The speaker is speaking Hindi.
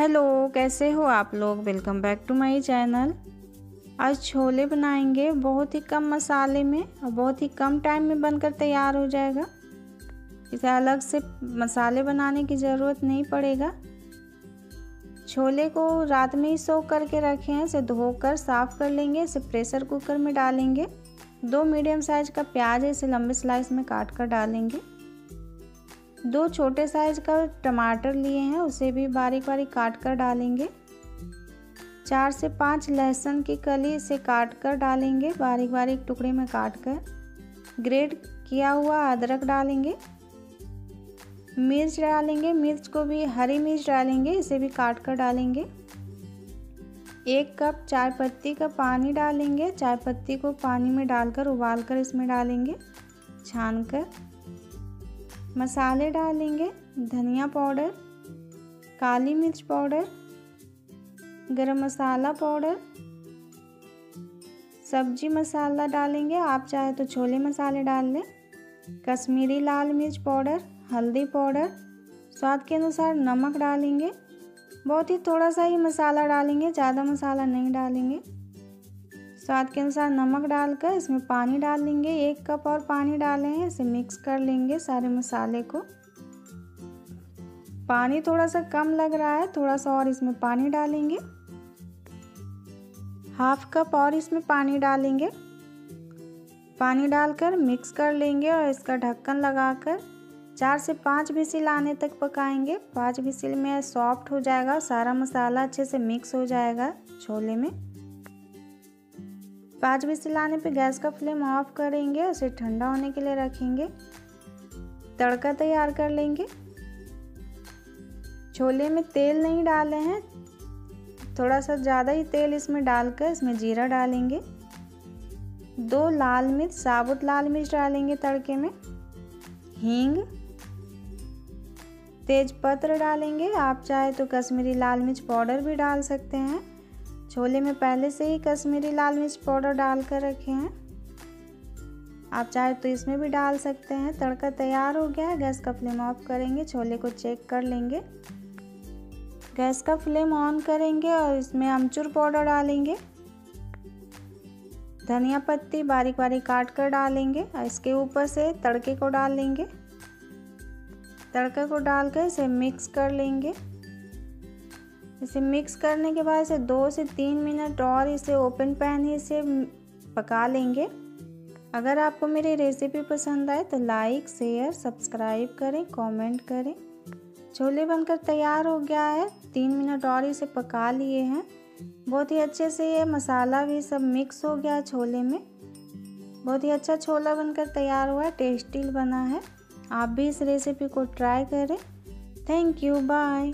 हेलो, कैसे हो आप लोग? Welcome back to my channel आज छोले बनाएँगे, बहुत ही कम मसाले में और बहुत ही कम टाइम में बनकर तैयार हो जाएगा। इसे अलग से मसाले बनाने की ज़रूरत नहीं पड़ेगा। छोले को रात में ही सोख करके रखे हैं, इसे धोकर साफ़ कर लेंगे, इसे प्रेशर कुकर में डालेंगे। दो मीडियम साइज़ का प्याज है, इसे लंबे स्लाइस में काट कर डालेंगे। दो छोटे साइज़ का टमाटर लिए हैं, उसे भी बारीक बारीक काट कर डालेंगे। चार से पाँच लहसुन की कली इसे काट कर डालेंगे बारीक बारीक टुकड़े में काट कर ग्रेट किया हुआ अदरक डालेंगे। मिर्च डालेंगे, मिर्च को भी हरी मिर्च डालेंगे, इसे भी काट कर डालेंगे। एक कप चाय पत्ती का पानी डालेंगे, चाय पत्ती को पानी में डालकर उबाल कर इसमें डालेंगे। छान कर मसाले डालेंगे, धनिया पाउडर, काली मिर्च पाउडर, गरम मसाला पाउडर, सब्ज़ी मसाला डालेंगे। आप चाहे तो छोले मसाले डाल लें, कश्मीरी लाल मिर्च पाउडर, हल्दी पाउडर, स्वाद के अनुसार नमक डालेंगे। बहुत ही थोड़ा सा ही मसाला डालेंगे, ज़्यादा मसाला नहीं डालेंगे। स्वाद के अनुसार नमक डालकर इसमें पानी डाल लेंगे। एक कप और पानी डालें इसे मिक्स कर लेंगे सारे मसाले को। पानी थोड़ा सा कम लग रहा है, थोड़ा सा और इसमें पानी डालेंगे। हाफ़ कप और इसमें पानी डालेंगे। पानी डालकर मिक्स कर लेंगे और इसका ढक्कन लगाकर चार से पाँच विसिल आने तक पकाएँगे। पाँच विसिल में सॉफ्ट हो जाएगा सारा मसाला अच्छे से मिक्स हो जाएगा छोले में। पाँच विसिल आने पे गैस का फ्लेम ऑफ़ करेंगे, उसे ठंडा होने के लिए रखेंगे। तड़का तैयार कर लेंगे। छोले में तेल नहीं डाले हैं थोड़ा सा ज़्यादा ही तेल इसमें डालकर इसमें जीरा डालेंगे। दो लाल मिर्च, साबुत लाल मिर्च डालेंगे तड़के में। हींग तेज पत्र डालेंगे। आप चाहे तो कश्मीरी लाल मिर्च पाउडर भी डाल सकते हैं। छोले में पहले से ही कश्मीरी लाल मिर्च पाउडर डाल कर रखे हैं। आप चाहे तो इसमें भी डाल सकते हैं। तड़का तैयार हो गया है। गैस का फ्लेम ऑफ़ करेंगे। छोले को चेक कर लेंगे। गैस का फ्लेम ऑन करेंगे और इसमें अमचूर पाउडर डालेंगे। धनिया पत्ती बारीक बारीक काट कर डालेंगे और इसके ऊपर से तड़के को डाल लेंगे। तड़के को डालकर इसे मिक्स कर लेंगे। इसे मिक्स करने के बाद इसे दो से तीन मिनट और इसे ओपन पैन ही से पका लेंगे। अगर आपको मेरी रेसिपी पसंद आए तो लाइक शेयर सब्सक्राइब करें कमेंट करें। छोले बनकर तैयार हो गया है, तीन मिनट और इसे पका लिए हैं। बहुत ही अच्छे से ये मसाला भी सब मिक्स हो गया है छोले में। बहुत ही अच्छा छोला बनकर तैयार हुआ है टेस्टी बना है। आप भी इस रेसिपी को ट्राई करें। Thank you bye